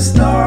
stars.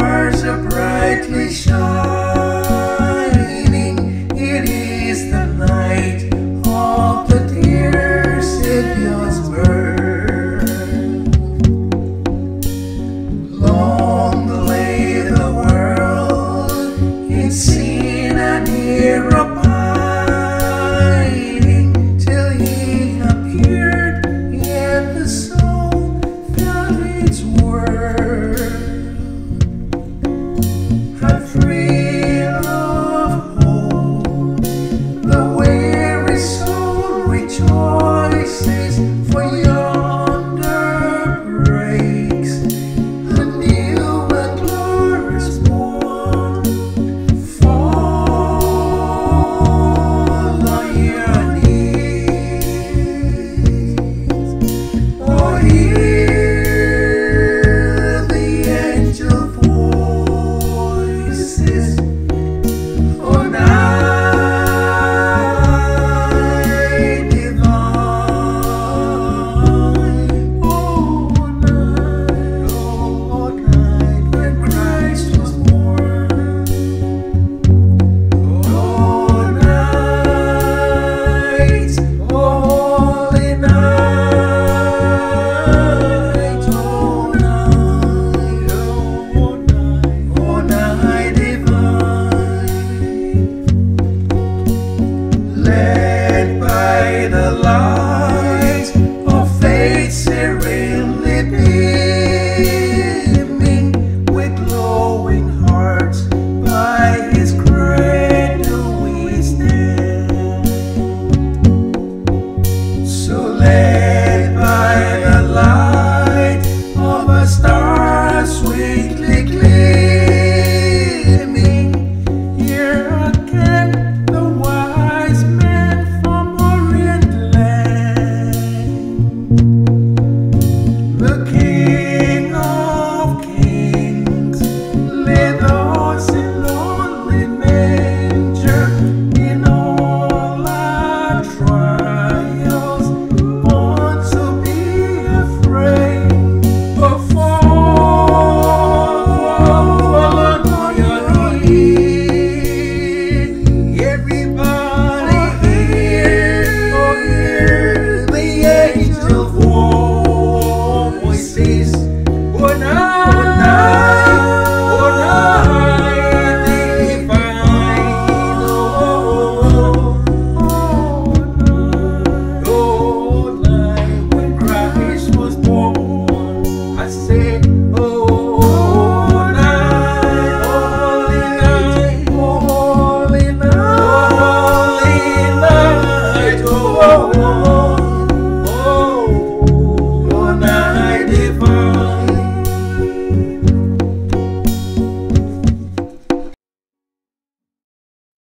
the law.